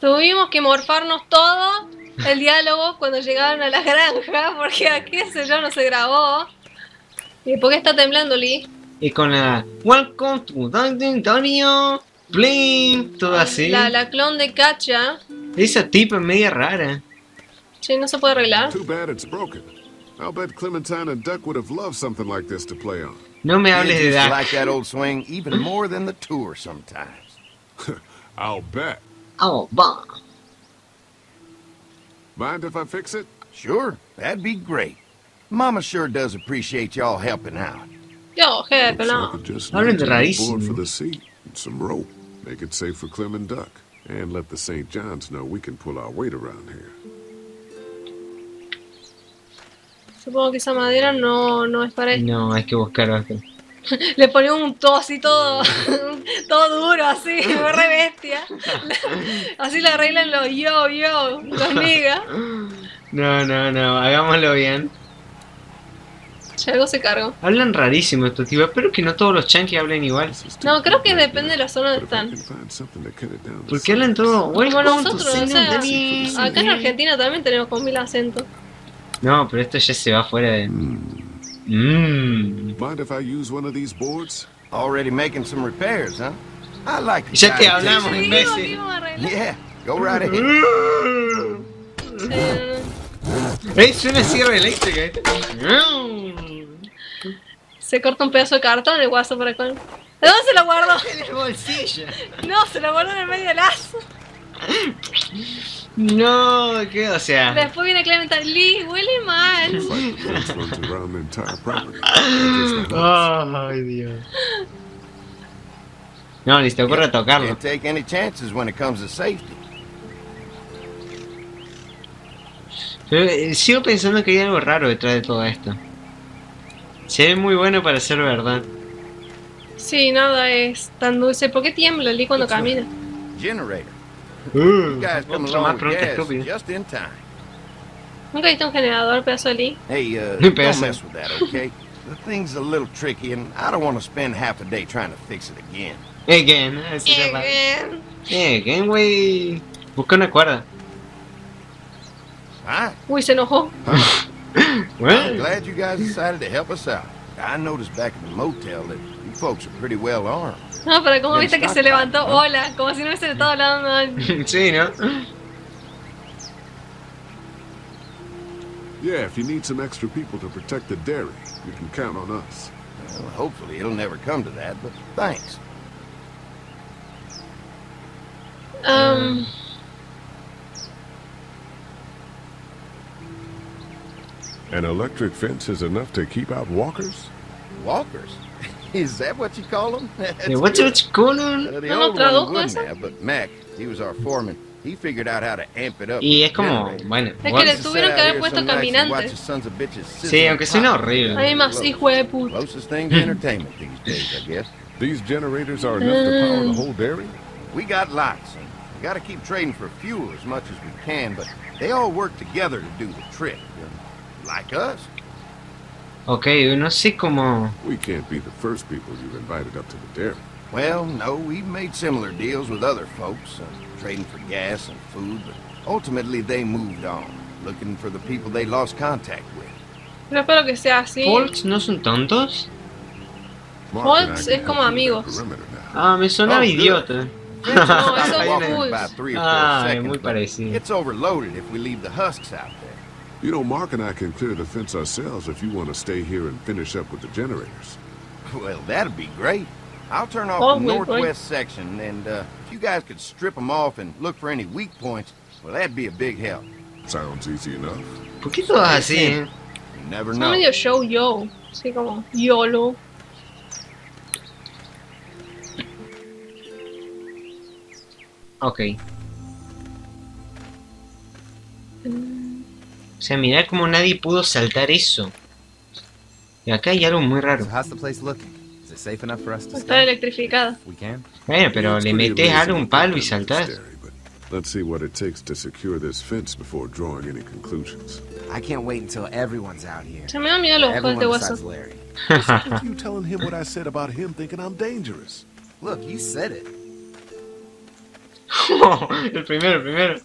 Tuvimos que morfarnos todo el diálogo cuando llegaron a la granja, porque aquí ese yo no se grabó. ¿Y por qué está temblando, Lee? Y con la Welcome to Dungeon Dario, Bling, todo así. La, la clon de Kacha. Esa tipa es media rara. Che, no se puede arreglar. Too bad it's broken. I'll bet Clementine and Duck would have loved something like this to play on. No me hables de Duck. like that old swing even more than the tour sometimes. I'll bet. Oh, va. Mind if I fix it? Sure, that'd be great. Mama sure does appreciate y'all helping out. Y'all Looks no. like it just Hablen needs a board for the seat and some rope. Make it safe for Clem and Duck. And let the St. John's know we can pull our weight around here. Supongo que esa madera no, no es para esto. No, hay que buscar otro. Le ponía un todo así, todo, todo duro, así, re bestia. Así le arreglan los yo, yo, los niggas. No, no, no, hagámoslo bien. Ya algo se cargó. Hablan rarísimo estos tipos. Espero que no todos los chanquis hablen igual. No, creo que depende de la zona donde están. can find something to cut it down to ¿Por qué hablan todo? Como nosotros, o sea, acá en Argentina también tenemos con mil acentos. No, pero esto ya se va fuera de. Mmm. Mind if I use one of these boards? Already making some repairs, huh? I like the Ya te takes hablamos, it. Sí, imbécil. aquí vamos a arreglar. Yeah, go right ahead. Eh, Es una sierra eléctrica. ¿eh? se corta un pedazo de cartón el guaso por acá. ¿De dónde se lo guardó? En el bolsillo. No, se lo guardó en el medio del lazo. No, ¿qué? O sea. Después viene Clementine. Lee, huele mal. Ay, Dios. No, ni se te ocurre tocarlo. Take any chances when it comes to safety. Pero, eh, sigo pensando que hay algo raro detrás de todo esto. Se ve muy bueno para ser verdad. Sí, nada es tan dulce. ¿Por qué tiembla Lee cuando camina? Generator. You guys come otra along más with pregunta gas estúpida. just in time. ¿Nunca viste un generador, pedazo de Lee? Hey, uh, don't mess with that, okay? the thing's a little tricky, and I don't want to spend half a day trying to fix it again. Again, así se llama. Bien. Again, güey. Busca una cuerda. All right. Uy, se enojó. I'm Bueno. glad you guys decided to help us out. I noticed back at the motel that you folks are pretty well armed. No, pero como Bien, viste que está se levantó, acá, hola, como si no hubiese estado hablando. Sí, ¿no? Yeah, if you need some extra people to protect the dairy, you can count on us. Well, hopefully it'll never come to that, but thanks. Um, An electric fence is enough to keep out walkers? Walkers? Is that what you call them? Yeah, what's what's going on? Uh, the No, no old one tradujo wouldn't eso. have, but Mac, he was our foreman. He figured out how to amp it up. Y with es como, the generator. bueno. Es que what- le Used to tuvieron sit que out haber here puesto some nights and watch caminantes. the sons of bitches Sí, sizzle aunque and suena pop. horrible. a mí más hijo de puta. Closest thing to entertainment these days, I guess. These generators are enough to power the whole dairy? We got lots, and we got to keep trading for fuel as much as we can, but they all work together to do the trick. you know, Like us. Ok, no sé cómo. We can't be the first people you've invited up to the dairy. Well, no, we've made similar deals with other folks, uh, trading for gas and food, but ultimately they moved on, looking for the people they lost contact with. Pero espero que sea así. ¿Folks no son tontos? Folks es como amigos. Ah, me sonaba Oh, idiota. No, eso es Ah, es seconds, muy parecido. It's overloaded if we leave the husks out there. You know, Mark and I can clear the fence ourselves if you want to stay here and finish up with the generators. Well, that'd be great. I'll turn off Oh, the we're northwest section, and uh, if you guys could strip them off and look for any weak points, well, that'd be a big help. Sounds easy enough. ¿Por qué todos así? You never Son know. medio show yo. Así como YOLO. Ok. O sea, mirar cómo nadie pudo saltar eso. Y acá hay algo muy raro. how's the place looking? Is it safe enough for us to Está stay? electrificada. We can. Bueno, pero le metes algo un palo y saltás. Let's see what it takes to secure this fence before drawing any conclusions. I can't wait until everyone's out here. Se me da miedo los ojos de este you telling him what I said about him thinking I'm dangerous. Look, you said it. el primero, el primero.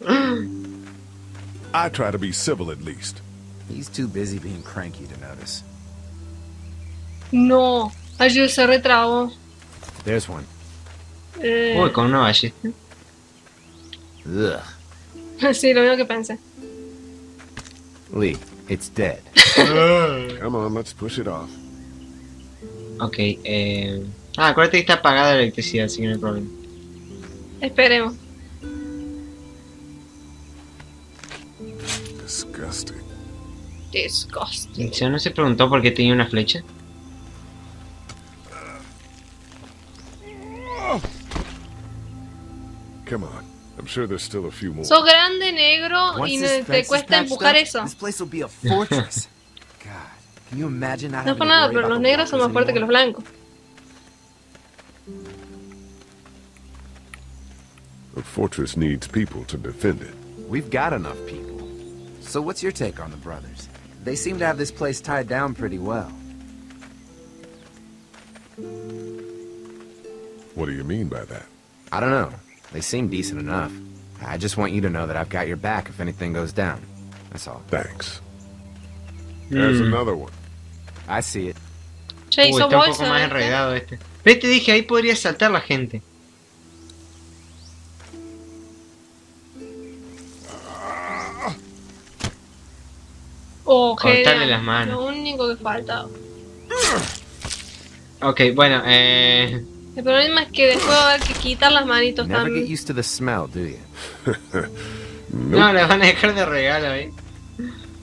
I try to be civil at least. He's too busy being cranky to notice. No. Ayuda, se retrabó. There's one. Eh, Uy, con una ballesta. Ugh. sí, lo mismo que pensé. Lee, it's dead. Come on, let's push it off. ok, eh... Ah, acuérdate que está apagada la electricidad, así que no hay problema. Esperemos. Disgusting. ¿Se no se preguntó por qué tenía una flecha? Come on. I'm sure there's still a few more. Sos grande, negro y te cuesta empujar eso. This place will be a fortress. God, can you imagine not No having por nada, pero los the negros son más fuertes que los blancos. The fortress needs people to defend it. We've got enough people. So what's your take on the brothers? They seem to have this place tied down pretty well. What do you mean by that? I don't know. They seem decent enough. I just want you to know that I've got your back if anything goes down. That's all. Thanks. There's Mm. another one. I see it. Che, Uy, está un poco más enredado este. ¿Ves? Te dije, ahí podría saltar la gente. Cortarle las manos. Lo único que falta. Ok, bueno, eh... El problema es que después va a haber que quitar las manitos también. used to the smell, do you? No, las van a dejar de regalo ahí.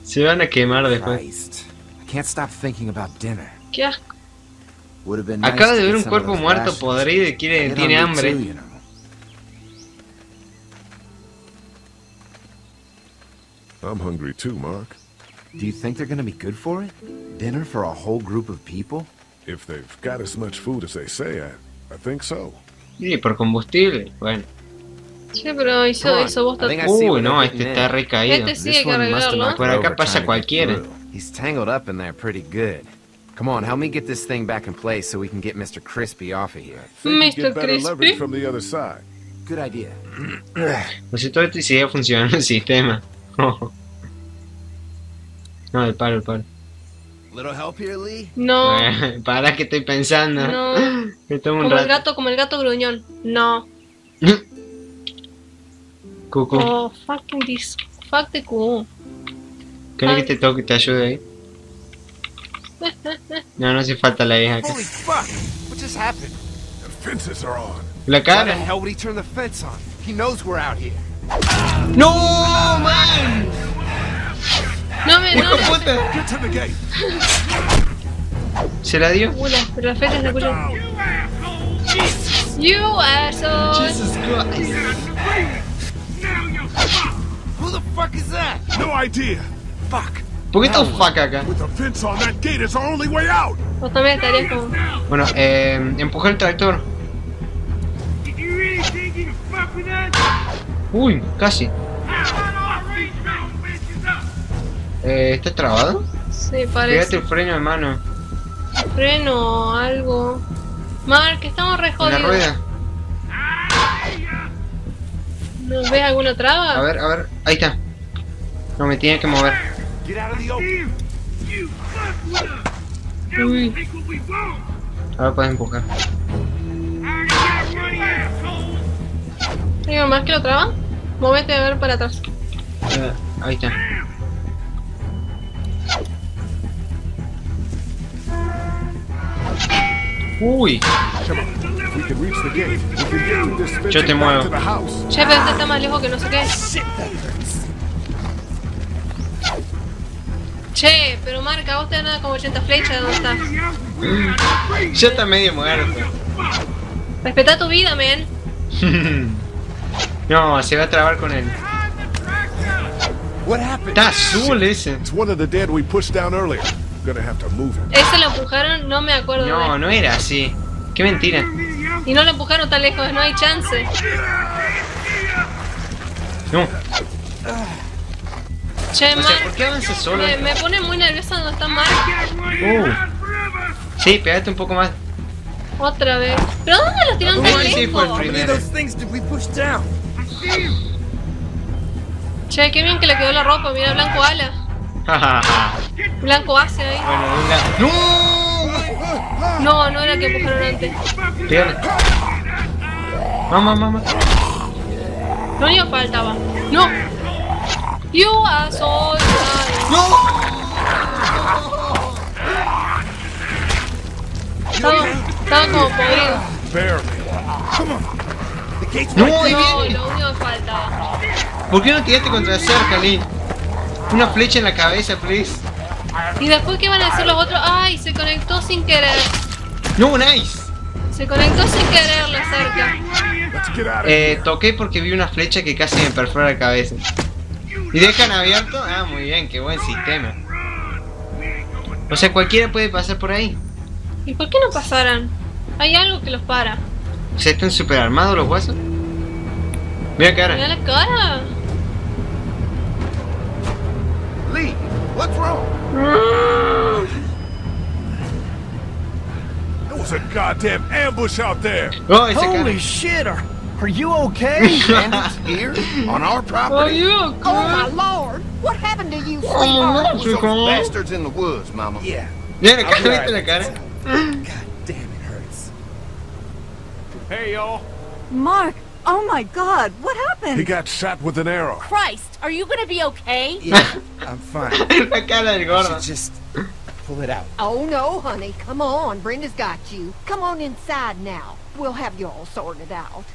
Se van a quemar después. Christ. I can't stop thinking about dinner. Qué asco. Acaba de ver un cuerpo muerto podrido y quiere, tiene hambre. too, you know. I'm hungry too, Mark. Do you think they're gonna be good for it? Dinner for a whole group of people? If they've got as much food as they say, I, I think so. Y por combustible, bueno. Che, pero hizo, vos Uy, no, este está recaído. Este sí hay que arreglarlo. Por acá pasa cualquiera. He's tangled up in there pretty good. Come on, help me get this thing back in place so we can get Mr. Crispy off of here. Mr. get better Crispy? leverage from the other side. Good idea. No sé todo esto sigue funcionando el sistema. no, el palo, el palo. Little help here, Lee? No. Para que estoy pensando. No. Un Como el gato, como el gato gruñón. No. Cucu, Oh, fucking this. Fuck the cool. ¿querés que te toque y te ayude ahí? No, no hace falta la hija acá. Holy fuck! What just happened? The fences are on. La cara. hell would he turn the fence on? He knows we're out here. ¡No, man! No me, no ¡Hijo de me. puta! ¿Se la dio? Ula, pero la fecha se escucha. You asshole. Jesus Christ. Who the fuck is that? No idea. Fuck. ¿Por qué está un fuck acá? With the fence on that gate, it's our only way out. Vos también estarías como. Bueno, eh, empujó el tractor. Uy, casi. Eh, ¿Está trabado? Sí, Pégate parece. el freno, hermano. Freno o algo. Mark, estamos re En la jodidos. rueda. ¿No ves alguna traba? A ver, a ver. Ahí está. No, me tiene que mover. Uy. Ahora puedes empujar. ¿Hay algo más que lo traba? Móvete a ver para atrás. Eh, ahí está. Fence Yo te muevo. Che, pero este está más lejos que no sé qué. Che, pero marca, vos te dan nada como 80 flechas, ¿dónde estás? ya está medio muerto. Respeta tu vida, men. no, se va a trabar con él. What happened? Está azul ese. It's one of the dead we pushed down earlier. Gonna have to move him. Ese lo empujaron, no me acuerdo No, de no era así. Qué mentira. Y no lo empujaron tan lejos, no hay chance. No. Che, O sea, ¿por qué avanza solo? me, me pone muy nerviosa cuando está Mark. Uh. Sí, pegate un poco más. Otra vez. ¿Pero dónde lo tiraron tan lejos? Che, qué bien que le quedó la ropa. Mira, Blanco ala. Blanco hace ahí. bueno. No, no era que empujaron antes. ¡No! Pégale. Mamá, mamá. Lo único que faltaba. No. You are so ¡No! Estaba, estaba como podrido. ¡No! No, lo único que faltaba. ¿Por qué no tiraste contra el cerca, Lin? Una flecha en la cabeza, please. Y después, ¿qué van a hacer los otros? ¡Ay! Se conectó sin querer. No, nice. Se conectó sin querer la cerca. Eh, here. toqué porque vi una flecha que casi me perfora la cabeza. ¿Y dejan abierto? Ah, muy bien, qué buen sistema. O sea, cualquiera puede pasar por ahí. ¿Y por qué no pasaran? Hay algo que los para. O sea, están super armados los guasos. Mira cara. Mira la cara. What's wrong? There was a goddamn ambush out there. Oh, ese cara. Holy shit, are, are you okay? Bandits here on our property. Are property? you Oh my lord! What happened to you, Oh, sweetheart? It those bastards in the woods, Mama. yeah. Mira la cara, I'll be ¿viste la right. cara? God damn, it hurts. Hey, y'all. Mark, oh my god, what happened? He got shot with an arrow. Christ, are you gonna be okay? Yeah, I'm fine. la cara del gordo. Should just pull it out. Oh no, honey, come on, Brenda's got you. Come on inside now. We'll have you all sorted out.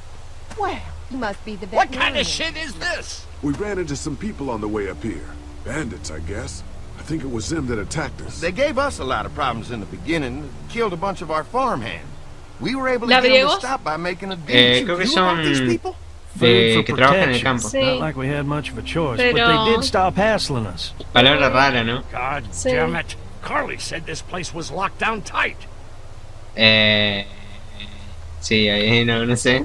Well, you must be the What kind of shit is this? We ran into some people on the way up here. Bandits, I guess. I think it was them that attacked us. They gave us a lot of problems in the beginning, killed a bunch of our farmhands. We were able to get them ¿Labriegos? to stop by making a Eh, deal. creo que son people? de que trabajan en el campo. Sí. Not like we had much of a choice, but Pero- they did stop hassling us. Palabra rara, ¿no? God Sí. damn it. Carly said this place was locked down tight. Eh. Sí, ahí no, no sé.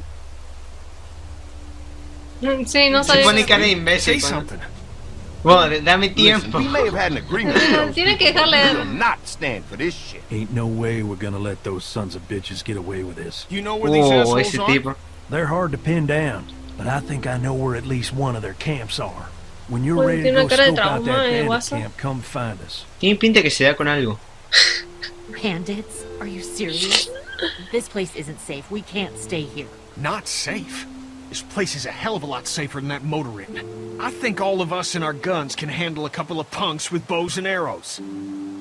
Sí, no Se sabía. pone cara de imbécil. cuando- something. Bueno, dame Listen, tiempo. we may have had an agreement with que dejarle. will not stand for this shit. Ain't no way we're gonna let those sons of bitches get away with this. You know where these Oh, assholes ese are? tipo. They're hard to pin down, but I think I know where at least one of their camps are. When you're ready to tiene go una cara de scope out trauma, that eh, bandit guaso. camp, come find us. Tiene pinta que se da con algo. Bandits? Are you serious? this place isn't safe. We can't stay here. Not safe. This place is a hell of a lot safer than that motor inn. I think all of us and our guns can handle a couple of punks with bows and arrows.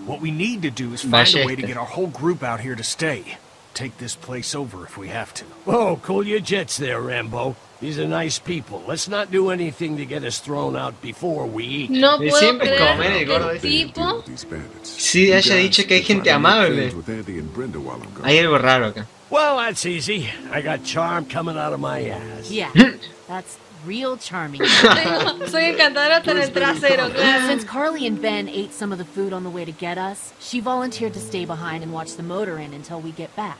What we need to do is find a way to get our whole group out here to stay. Take this place over if we have to. Whoa, cool your jets there, Rambo. These are nice people. Let's not do anything to get us thrown out before we eat. No De puedo siempre creer comer el que gordo el tipo. these bandits. Sí, You haya dicho que hay gente try to make amable. with Andy and Brenda while I'm gone. Hay algo raro acá. Well, that's easy. I got charm coming out of my ass. Yeah, mm. that's real charming. Soy encantadora hasta en el trasero, claro. Since Carly and Ben ate some of the food on the way to get us, she volunteered to stay behind and watch the motor in until we get back.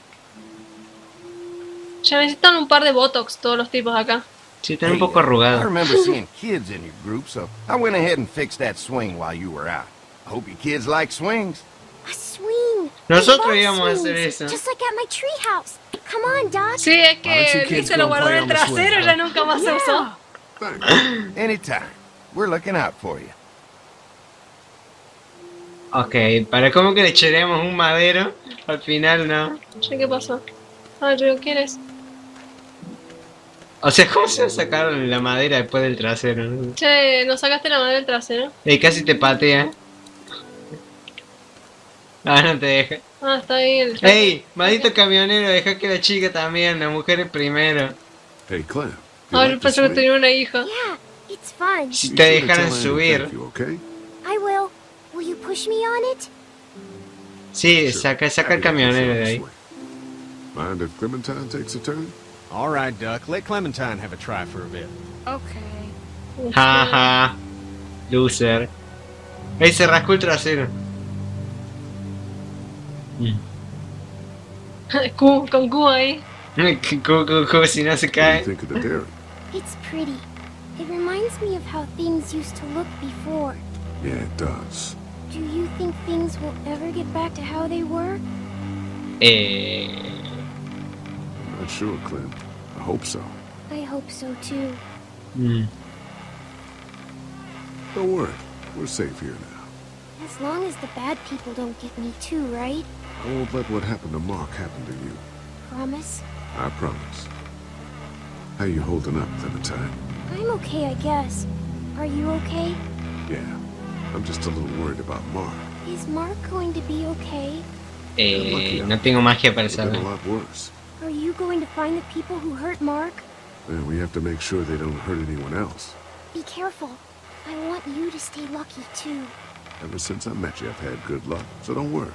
Ya necesitan un par de botox todos los tipos acá. Sí, están un poco I remember seeing kids in your group, so I went ahead and fixed that swing while you were out. I hope your kids like swings. A swing. Nosotros íbamos a hacer eso. Just like at my treehouse. Come on, Doc. Sí, es que se lo guardó en el trasero y ya nunca más se usó. Anytime. We're looking out for you. Ok, para cómo que le echaríamos un madero, al final no. ¿qué pasó? Ah, ¿quieres? O sea, ¿cómo se va a sacar la madera después del trasero? no? Che, ¿nos sacaste la madera del trasero? Eh, casi te patea. Ah, no te deja. Ah, está ahí el... Ey, maldito camionero, deja que la chica también, la mujer es primero. Hey, Clem. you Ah, yo to pensé que tenía una hija. Yeah, it's fun. Si te dejaran subir. thank you, okay? I will. Will you push me on it? Sí, saca, saca el camionero on de ahí. Mind if Clementine takes a turn? All right, Duck. Let Clementine have a try for a bit. Okay. Jaja. Loser. Ey, se rascó el trasero. What do cae. you think of the dairy? It's pretty. It reminds me of how things used to look before. Yeah, it does. Do you think things will ever get back to how they were? Eh, I'm not sure, Clem. I hope so. I hope so too. Mm. Don't worry. We're safe here now. As long as the bad people don't get me too, right? I won't what happened to Mark happened to you. Promise? I promise. How you holding up, Clementine? I'm okay, I guess. Are you okay? Yeah. I'm just a little worried about Mark. Is Mark going to be okay? Eh, no tengo magia para It's been a saber. lot worse. Are you going to find the people who hurt Mark? And we have to make sure they don't hurt anyone else. Be careful. I want you to stay lucky, too. Ever since I met you, I've had good luck, so don't worry.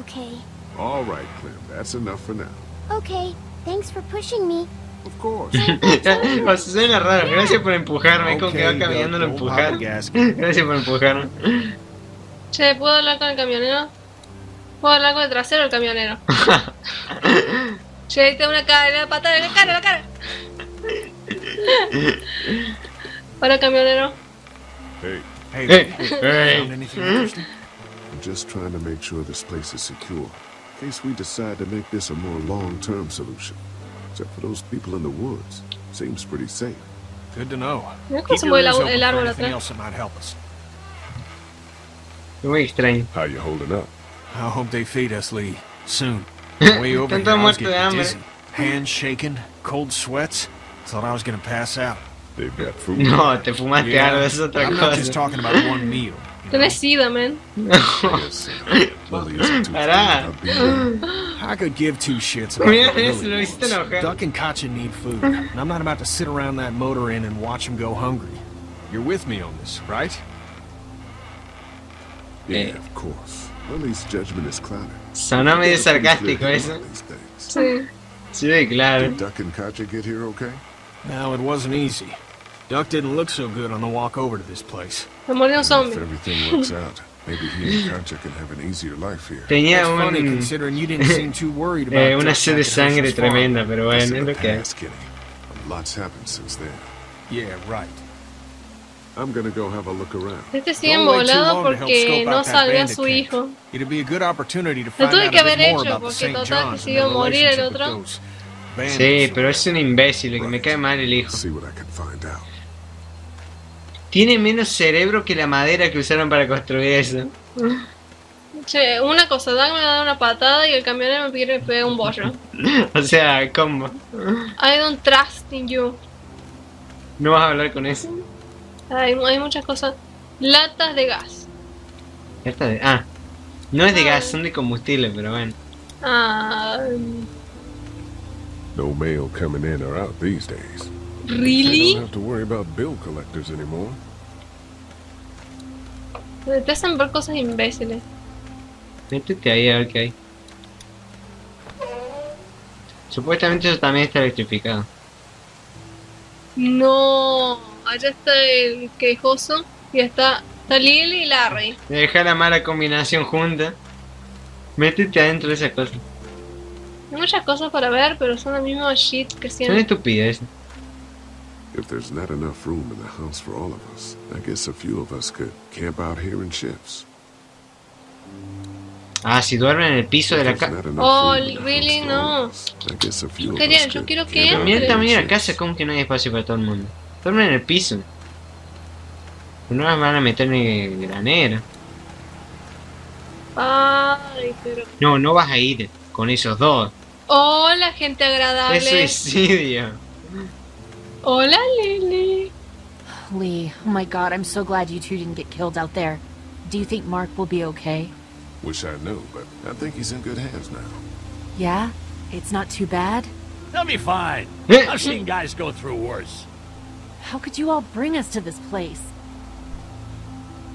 Okay. All right, Clem. That's enough for now. Okay. Thanks for pushing me. Of course. o sea, suena raro. Gracias por empujarme. como que va Okay, caminando Doug, empujar. Gracias por empujarme. Che, ¿puedo hablar con el camionero? ¿Puedo hablar con el trasero del camionero? che, ahí tengo una cara, una patada en la cara, la cara. Hola, camionero. Hey, Hey, Hey, hey. Hey. Anything interesting? I'm just trying to make sure this place is secure. In case we decide to make this a more long-term solution. Except for those people in the woods. Seems pretty safe. Good to know. Keep se your mueve ears open for anything else that might help us. Muy extraño. How you holding up? I hope they feed us, Lee. Soon. Way over Están here, I was getting dizzy. Hands shaking, cold sweats. Thought I was gonna pass out. They've got food. No, te fumaste Yeah, algo, eso es otra I'm not just cosa. talking about one meal. Tenés sida, man. Yes, uh, Lily isn't too Pará. thrilled about being there. I could give two shits about Mira what eso, Lily lo hiciste wants. enojar. Duck and Katya need food, and I'm not about to sit around that motor inn and watch them go hungry. You're with me on this, right? Yeah, of course. Lily's judgment is clouded. Sonó medio a pretty sarcástico clear eso. head these things. Sí. Sí, claro. Did Duck and Katya get here okay? No, it wasn't easy. Duck didn't look so good on the walk over to this place. Me mordió un If zombie. everything works out, maybe he and Katya can have an easier life here. Tenía un, considering you didn't seem too worried about eh, una Duck sed de sangre tremenda, pero bueno, es the lo que es. past, Kenny. A lot's happened since then. Yeah, right. I'm gonna go have a look around. Este sigue Don't wait too embolado long to help porque no salvé a su hijo. It'd be a good opportunity to Lo find tuve out que haber more hecho, about the porque St. total que John's se and iba a morir el otro. Sí, pero es un imbécil, que me cae mal el hijo. See what I can find out. Tiene menos cerebro que la madera que usaron para construir eso. Che, una cosa, Doug me da una patada y el camionero me pide pegar un bollo. O sea, ¿cómo? I don't trust in you. ¿No vas a hablar con eso? Hay, hay muchas cosas. Latas de gas. Esta de... Ah, no es de gas, son de combustible, pero bueno. Ah, No mail coming in or out these days. They ¿really? don't have to worry about bill collectors anymore. Te hacen ver cosas imbéciles. Métete ahí a ver qué hay. Supuestamente eso también está electrificado. No, allá está el quejoso y está, está Lily y Larry. Deja la mala combinación junta. Métete adentro de esa cosa. Hay muchas cosas para ver, pero son el mismo shit que Son siempre. estupideces. If there's not enough room in the house for all of us, I guess a few of us could camp out here in shifts. Ah, si duermen en el piso de la casa. Oh, really? No. of us, I guess a few of Quería- us yo could quiero que el tamaño de la casa, como que no hay espacio para todo el mundo. Duermen en el piso. No nos van a meter en granera. Ay, pero. No, no vas a ir con esos dos. Hola, gente agradable. Es suicidio. Hola, Lily. Lee, oh my god, I'm so glad you two didn't get killed out there. Do you think Mark will be okay? Wish I knew, but I think he's in good hands now. Yeah? It's not too bad? They'll be fine. Eh. I've seen guys go through worse. How could you all bring us to this place?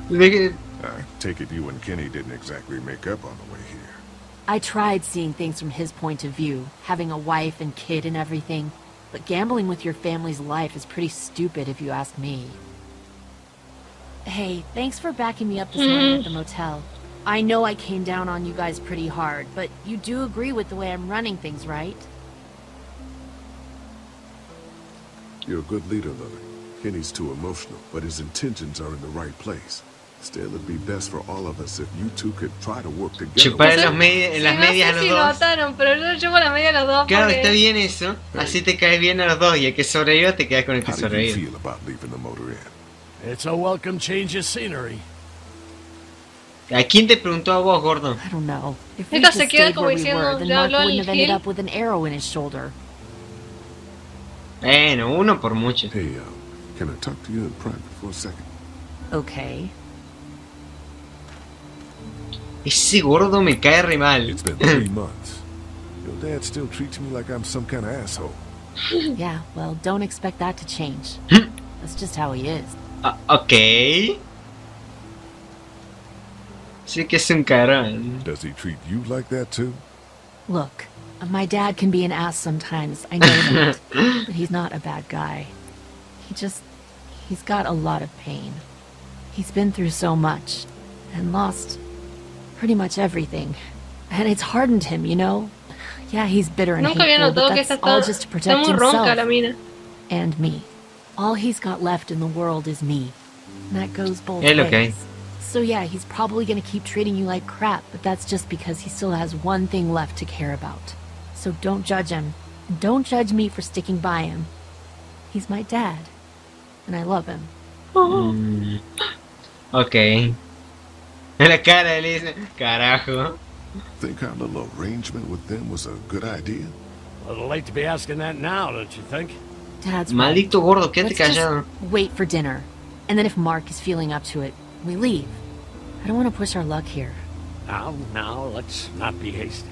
De- I take it you and Kenny didn't exactly make up on the way here. I tried seeing things from his point of view, having a wife and kid and everything, but gambling with your family's life is pretty stupid if you ask me. Hey, thanks for backing me up this morning at the mm-hmm. motel. I know I came down on you guys pretty hard, but you do agree with the way I'm running things, right? You're a good leader, Lily. Kenny's too emotional, but his intentions are in the right place. Still, it'd be best for all of us if you two could try to work together. Chupar en, los medi- en las Sí, medias a no los si lo dos. ataron, pero yo llevo la media a los dos. Claro, porque- está bien eso. Así te caes bien a los dos y el que sobreviva te quedas con el que How do you sobrevive. feel about leaving the motor in? It's a welcome change of scenery. ¿A quién te preguntó a vos, gordo? I don't know. If we Esta just se queda stayed como where we diciendo, were, then ya Mark habló el wouldn't have ended Gil. up with an arrow in his shoulder. Bueno, uno por mucho. Hey, uh, can I talk to you in private for a second? Okay. Ese gordo me cae re mal. It's been three months. Your dad still treats me like I'm some kind of asshole. yeah, well, don't expect that to change. That's just how he is. Ah, ok. Sí que es un carón. Does he treat you like that too? Look, my dad can be an ass sometimes, I know that. but he's not a bad guy. He just. He's got a lot of pain. He's been through so much, and lost pretty much everything. And it's hardened him, you know? Yeah, he's bitter and Nunca hateful, but that's esta all just to protect muy la himself mina. and me. All he's got left in the world is me. And that goes both Es lo que ways. So yeah, he's probably gonna keep treating you like crap, but that's just because he still has one thing left to care about. So don't judge him. And Don't judge me for sticking by him. He's my dad. And I love him. Mm, ok. La cara le dice, carajo. Think our little arrangement with them was a good idea? A little late to be asking that now, don't you think? Dad's right. Maldito gordo, quédate Let's just callado. wait for dinner. And then if Mark is feeling up to it, we leave. I don't want to push our luck here. Now, now, let's not be hasty.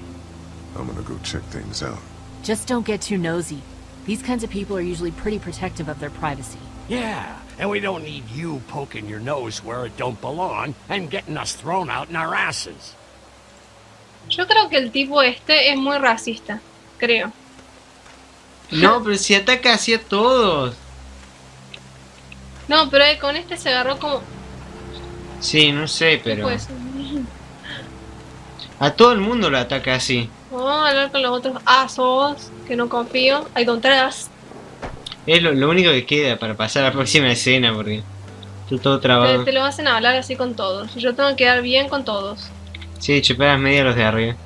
I'm gonna go check things out. Just don't get too nosy. These kinds of people are usually pretty protective of their privacy. Yeah, and we don't need you poking your nose where it don't belong and getting us thrown out in our asses. Yo creo que el tipo este es muy racista. Creo. No, pero si ataca así a todos. No, pero con este se agarró como. Sí, no sé, pero. Pues, A todo el mundo lo ataca así. vamos a hablar con los otros asos que no confío. I don't trust. Es lo, lo único que queda para pasar a la próxima escena porque está todo Te, trabado. te lo hacen hablar así con todos. Yo tengo que quedar bien con todos. Sí, chupar las medias a los de arriba.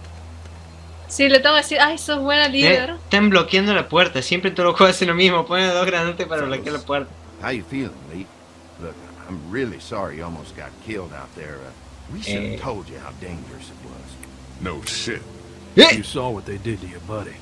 Sí, le tengo que decir, ay, sos buena Eh, líder. están bloqueando la puerta. Siempre todos los juegos hacen lo mismo. Ponen dos granotes para bloquear la puerta. How you feeling, Lee? Look, I'm really sorry you almost got killed out there. Uh, we should have Eh. told you how dangerous it was. No shit. You saw what they did to your buddy.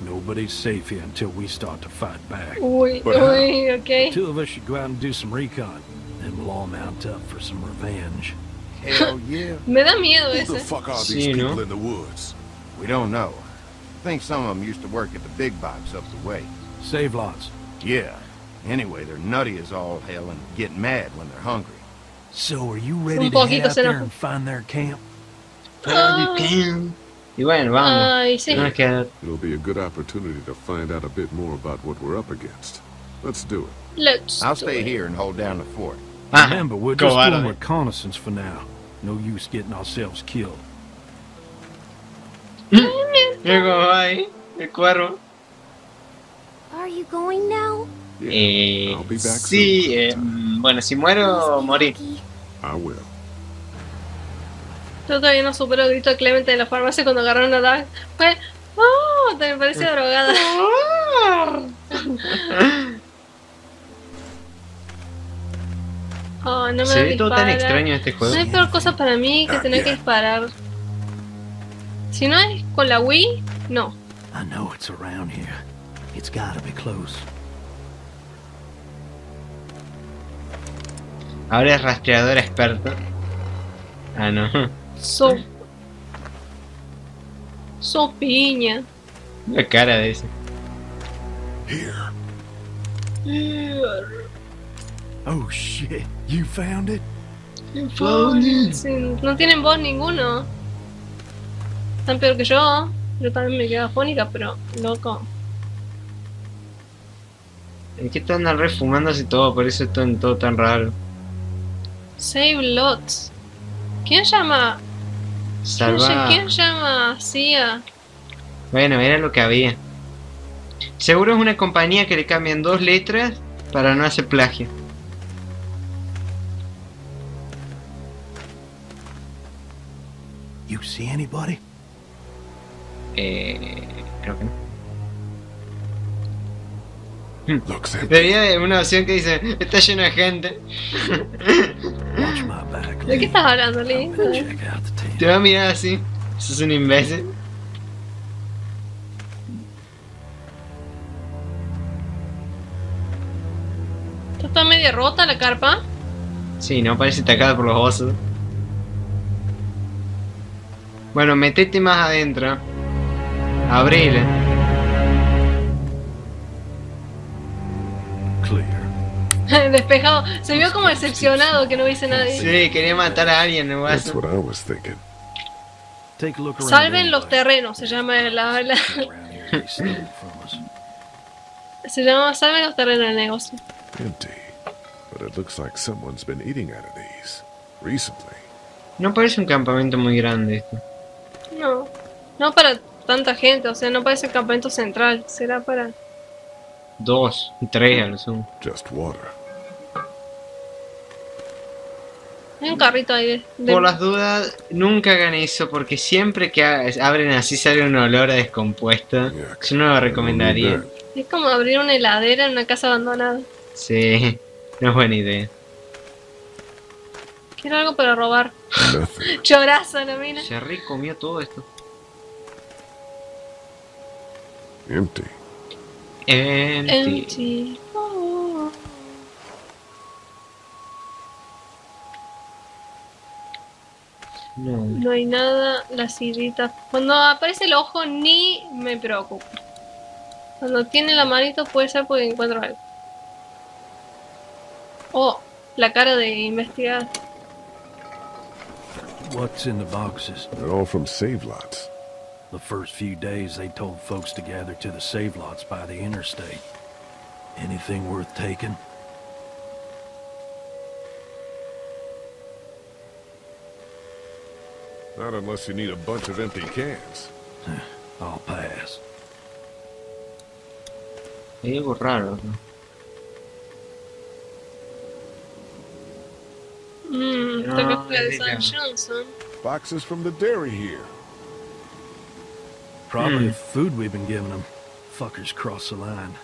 Nobody's safe here until we start to fight back. Uy, But how? uy, ok. Two of us should go out and do some recon. Then we'll all mount up for some revenge. Hell yeah. Me da miedo Who the fuck are Sí, these ¿no? people in the woods? We don't know. I think some of them used to work at the big box up the way. Save lots. Yeah. Anyway, they're nutty as all hell and get mad when they're hungry. So are you ready Un to head poquito out se there enojó. and find their camp? Ah. Y bueno, vamos. Ay, sí. No nos queda- It'll be a good opportunity to find out a bit more about what we're up against. Let's do it. Let's I'll do stay it. here and hold down the fort. Ah, Remember, we're just doing reconnaissance for now. No use getting ourselves killed. Mira cómo va ahí, el cuervo. Are you going now? Yeah, Eh, I'll be back sí, soon. eh, bueno, si muero, morí. Lucky. I will. Yo todavía no supero el grito de Clemente de la farmacia cuando agarraron a Doug. Fue, oh, te me parecía drogada. Oh, no me Se ve todo tan extraño este juego. No hay peor cosa para mí que tener que disparar. Si no es con la Wii, no. I know it's around here. It's gotta be close. Ahora es rastreador experto. Ah, no. So. So piña. La cara de ese. Here. Oh shit, you found it? Sí, no tienen voz ninguno. Están peor que yo. Yo también me quedo afónica, pero loco. Es que están refumándose todo, por eso es todo, todo tan raro. Save lots. ¿Quién llama? ¿Quién, Salva. quién llama Cia? Bueno, era lo que había. Seguro es una compañía que le cambian dos letras para no hacer plagio. You see anybody? Eh, creo que no. Debería de una opción que dice, está lleno de gente. ¿De qué estás hablando, Lee? Te va a mirar así. Sos un imbécil. ¿Esto está media rota la carpa? Sí, no parece atacada por los osos. Bueno, metete más adentro. Abrile. Clear. Despejado. Se vio como decepcionado que no hubiese nadie. Sí, quería matar a alguien, ¿no? That's what I was thinking. Salven los terrenos, se llama la, la- se llama Salven los terrenos del negocio. Empty. But it looks like someone's been eating out of these. Recently. No parece un campamento muy grande esto. No, no para tanta gente, o sea, no parece el campamento central, será para... Dos, tres a lo sumo. Just water. Hay un carrito ahí de... de- Por las dudas, nunca hagan eso porque siempre que abren así sale un olor a descompuesto. Yo no lo recomendaría. Es como abrir una heladera en una casa abandonada. Sí, no es buena idea. Quiero algo para robar. Chorazo, la mina. Se comió todo esto. Empty. Empty. Empty. Oh. No. No hay nada, las hilitas. Cuando aparece el ojo ni me preocupa. Cuando tiene la manito puede ser porque encuentro algo. Oh, la cara de investigar. What's in the boxes? They're all from save lots. The first few days, they told folks to gather to the save lots by the interstate. Anything worth taking? Not unless you need a bunch of empty cans. I'll pass. Hay algo raro. ¿no? Mmm, No, cápsula de es Johnson. Boxes from the dairy here. Probably Hmm. the food we've been giving them. Fuckers cross the line.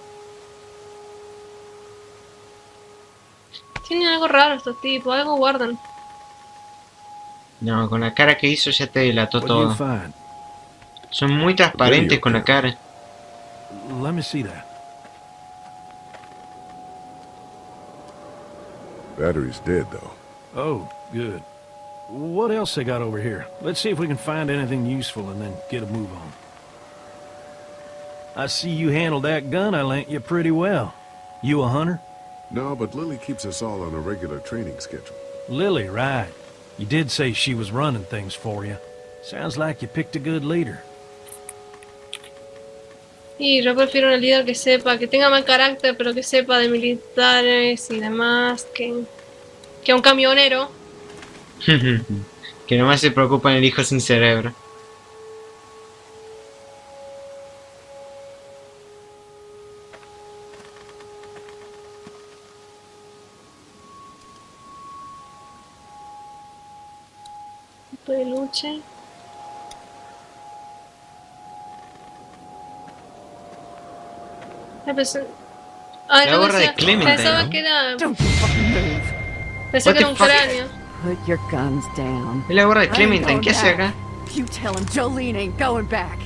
Tienen algo raro estos tipos, algo guardan. No, con la cara que hizo ya te delató What do you todo. find? Son muy transparentes con la cara. Let me see that. Battery's dead, though. Oh, good. What else they got over here? Let's see if we can find anything useful and then get a move on. I see you handled that gun I lent you pretty well. You a hunter? No, but Lily keeps us all on a regular training schedule. Lily, right. You did say she was running things for you. Sounds like you picked a good leader. Y yo prefiero una líder que sepa, que tenga mal carácter, pero que sepa de militares y demás, que, que a un camionero. que nomás se preocupa en el hijo sin cerebro. Peluche. Ah, pensé- Ah, La no gorra de decía- Clementine, Pensaba ¿no? que era. Don't move. What que era the un fuck? cráneo. Put your guns down. Es la gorra de I ain't Clementine, going ¿qué hace back. acá? You tell him Jolene ain't going back.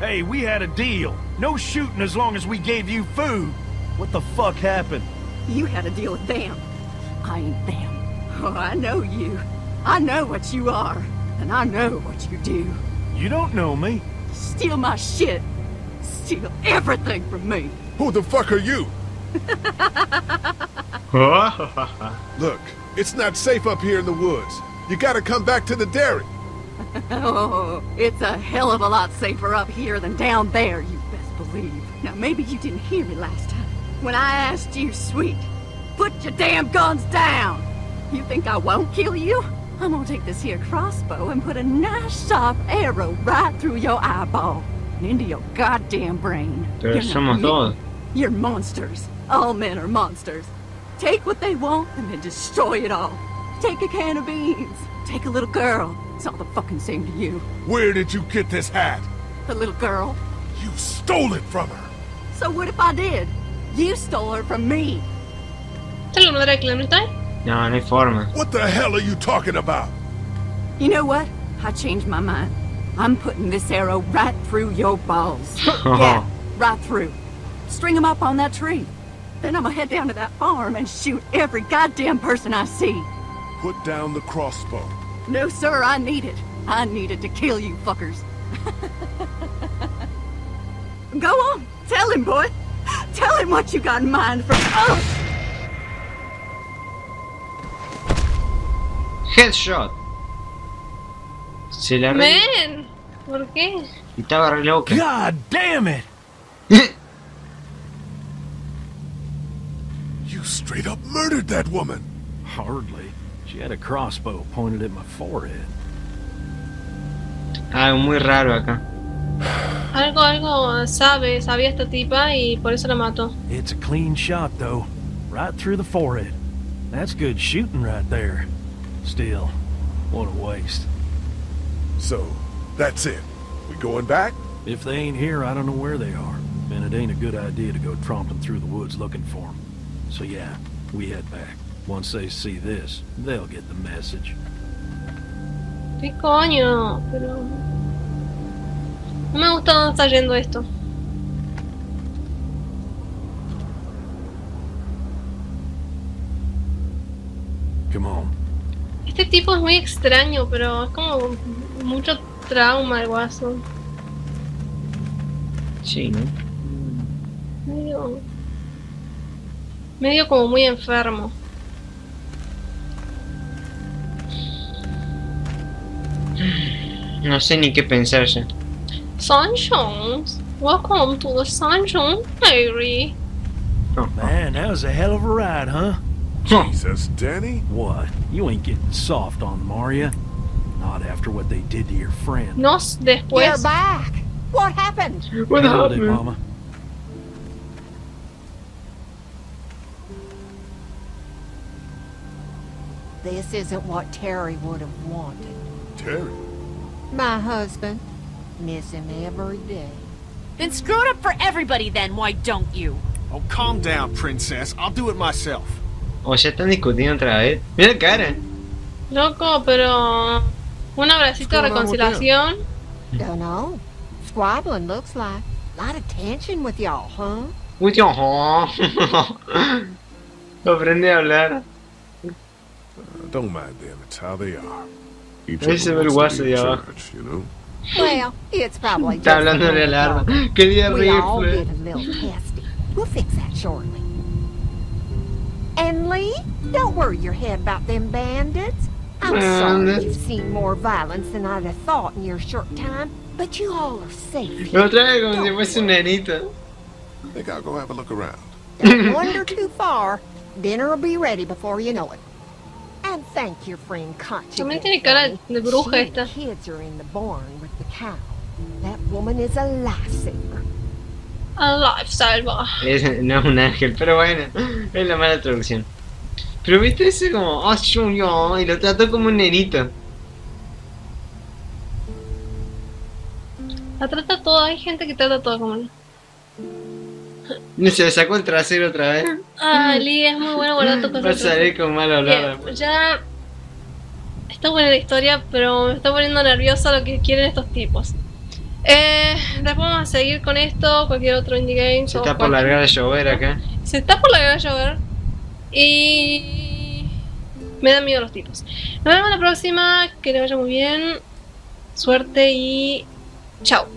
Hey, we had a deal. No shooting as long as we gave you food. What the fuck happened? You had a deal with them. I ain't them. Oh, I know you. I know what you are. And I know what you do. You don't know me. Steal my shit. Steal everything from me. Who the fuck are you? Look, it's not safe up here in the woods. You gotta come back to the dairy. Oh, it's a hell of a lot safer up here than down there, you best believe. Now, maybe you didn't hear me last time. When I asked you, sweet, put your damn guns down. You think I won't kill you? I'm gonna take this here crossbow and put a nice sharp arrow right through your eyeball and into your goddamn brain. Pero You're not somos me. You're monsters. All men are monsters. Take what they want and then destroy it all. Take a can of beans. Take a little girl. It's all the fucking same to you. Where did you get this hat? The little girl. You stole it from her. So what if I did? You stole her from me. ¿Esta es la madre de Clementine? No, no hay forma. What the hell are you talking about? You know what? I changed my mind. I'm putting this arrow right through your balls. yeah, right through. String 'em up on that tree. Then I'm gonna head down to that farm and shoot every goddamn person I see. Put down the crossbow. No, sir, I need it. I need it to kill you fuckers. Go on, tell him, boy. Tell him what you got in mind for. Oh! Headshot. Se la re... Men, ¿por qué? Y estaba re loca. God damn it! You straight up murdered that woman. Hardly. She had a crossbow pointed at my forehead. Algo muy raro acá. Algo, algo sabe, sabía esta tipa y por eso la mató. It's a clean shot, though. Right through the forehead. That's good shooting right there. Still, what a waste. So, that's it. We going back? If they ain't here, I don't know where they are. And it ain't a good idea to go tromping through the woods looking for them. So yeah, we head back. Once they see this, they'll get the message. ¿Qué coño? Pero... No me gusta dónde está yendo esto. Come on. Este tipo es muy extraño, pero es como mucho trauma el guaso. Sí, ¿no? Medio... Medio como muy enfermo. No sé ni qué pensar ya. Sunshine, welcome to the Sunshine Diary. Man, that was a hell of a ride, huh? Jesus, Danny? What? You ain't getting soft on them, are ya? Not after what they did to your friend. Nos You're back. What happened? What Handled it, happened? Mama. This isn't what Terry would have wanted. Terry? My husband. Miss him every day. Then screw it up for everybody then, why don't you? Oh, calm down, princess. I'll do it myself. O ya están discutiendo otra vez. Mira la cara. Loco, pero... Un abracito de reconciliación. Don't know. Squabbling looks like. Lot of tension with y'all, huh? Uy, tío. Aprende a hablar. Uh, don't mind them. It's how they are. Ahí se ve el wants to guaso be de in abajo. charge, you know? Well, it's probably just Está a hablándole al arma. Quería We all reírse. get a little testy. We'll fix that shortly. And Lee, don't worry your head about them bandits. I'm sorry Bandits. you've seen more violence than I'd have thought in your short time, but you all are safe. Lo trae como si fuese un nenito. I think I'll go have a look around. Don't wander too far. Dinner will be ready before you know it. And thank your friend Concha. También tiene cara de bruja She and esta. kids are in the barn with the cow. That woman is a lifesaver. A life salva. Es- no es un ángel, pero bueno, es la mala traducción. Pero viste ese como, oh, yo, yo, y lo trató como un nenito. La trata todo, hay gente que trata todo como... Y se le sacó el trasero otra vez. Ah, Lee, es muy bueno guardar tu cosa. Va a salir con mal hablar. Bien, ya... Está buena la historia, pero me está poniendo nerviosa lo que quieren estos tipos. Eh, después vamos a seguir con esto, cualquier otro indie game. Se está por largar a llover acá. Se está por largar a llover. Y... Me dan miedo los tipos. Nos vemos la próxima. Que les vaya muy bien. Suerte y... Chao.